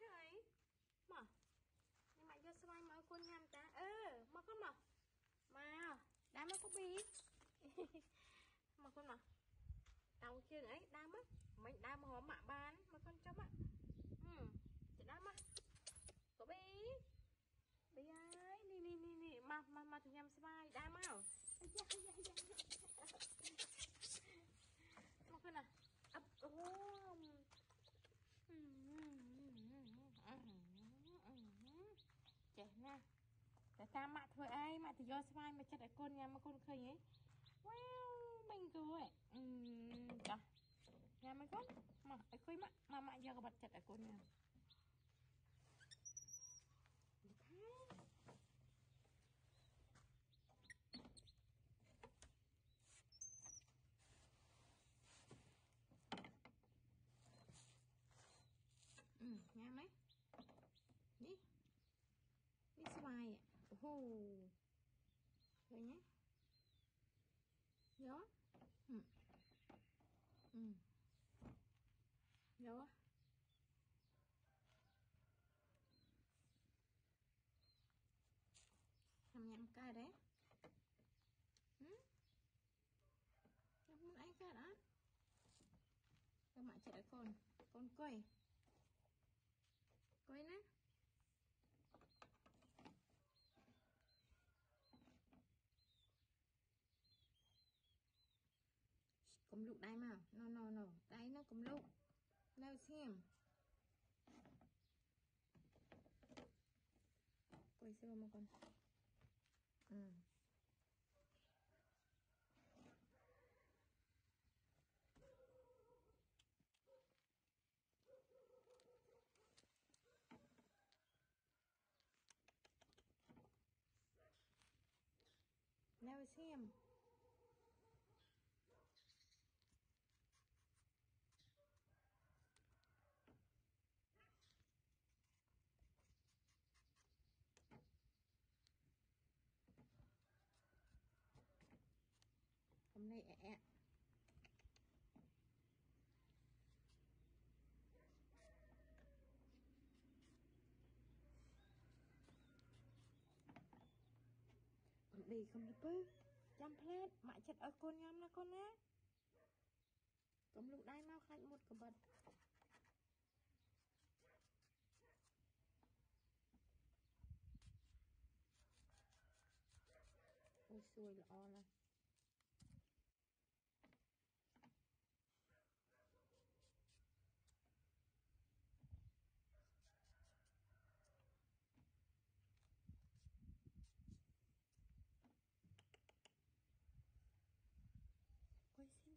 កូនហឹមមកតាមមកធ្វើអីមកនេះមកយកស្វាយមកឲ្យកូនញ៉ាំតាអឺមកកូនមកមកដើរមកកូប៊ីមកកូនមកតៅជើងអីដើរមកមិនដើរមករមម៉ាក់បានមកកូនចុះមកហឹមទៅដើរមកកូប៊ីប៊ីហើយនេះនេះនេះនេះមកមកមកទៅញ៉ាំស្វាយដើរមកអាយ៉ាយ៉ាយ៉ាមកកូនណាអបអូចេះណា តែតាមម៉ាក់ធ្វើអីម៉ាក់ទៅយកស្វាយមកចិត្តឲ្យកូនញ៉ាំមកកូនឃើញហីវ៉ាវបាញ់គូហ៎អឺចាញ៉ាំមកកូនមកឲ្យឃើញម៉ាក់ម៉ាក់ម៉ាក់យកកបាត់ចិត្តឲ្យកូនញ៉ាំ hù, Rồi nhé. Nhớ. Ừ. Ừ. Nhớ. Thầm nhầm cái đấy. Ừ. Không muốn anh cái đó. Các bạn đã con, con quay. Cầm lục đáy mà no no no đáy nó cầm lục nào xem coi xem mà con ừ ណែវាឈាម កំណៃអែកំឌីកំលពើចាំផ្លែតម៉ាក់ចិត្តឲ្យកូនញ៉ាំណាកូនណាកុំលុកដៃមកខ្លាចមុតកបិតអូយសួយល្អណាស់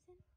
listen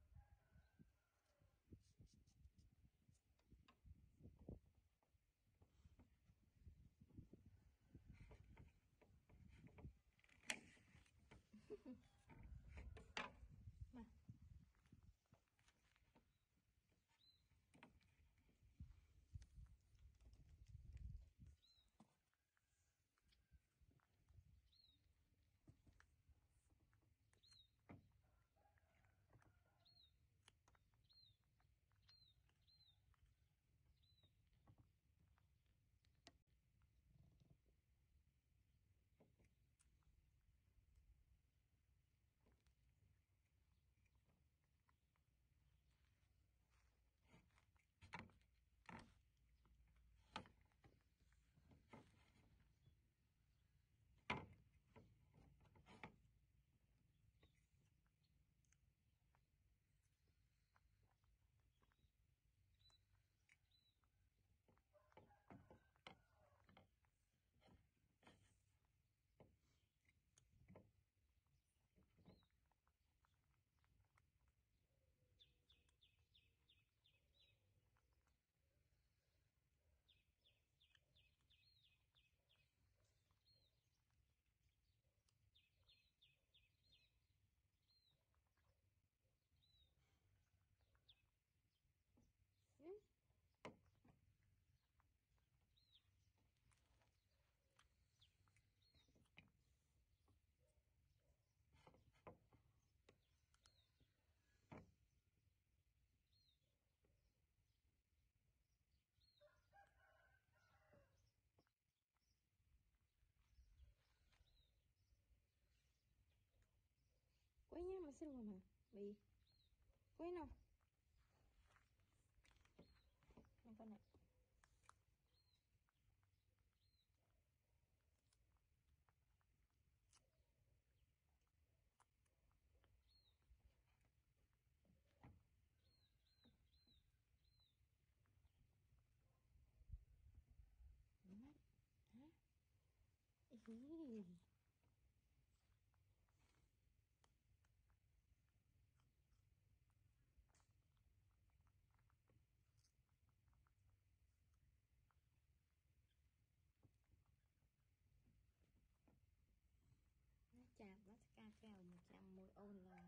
있을 거만 왜 꼬이노 이번에 Mm-hmm. Oh, own land.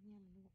เงี้ยมันลูก